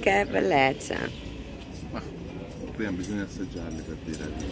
Che bellezza. Ma prima bisogna assaggiarli per dire.